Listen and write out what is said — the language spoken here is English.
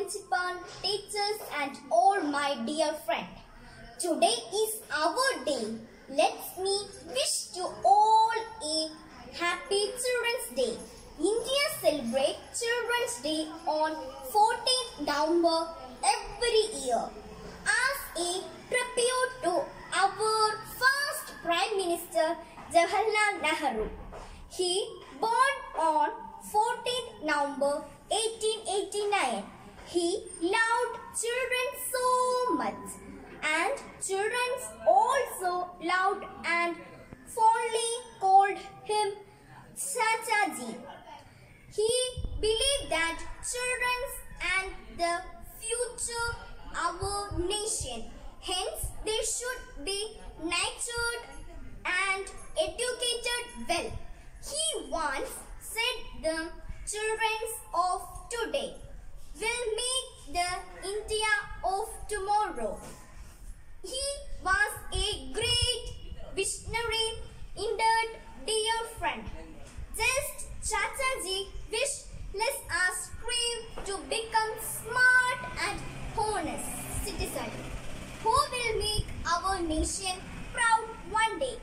principal, teachers, and all my dear friend. Today is our day. Let me wish to all a happy Children's Day. India celebrates Children's Day on 14th November every year as a tribute to our first Prime Minister Jawaharlal Nehru. He born on 14th November 1889. He loved children so much and children also loved and fondly called him Chachaji. He believed that children and the future of our nation. Hence, they should be nurtured and educated well. He once said the children of today will make the India of tomorrow. He was a great visionary, indeed friend. Just Chachaji wish let us strive to become smart and honest citizen who will make our nation proud one day.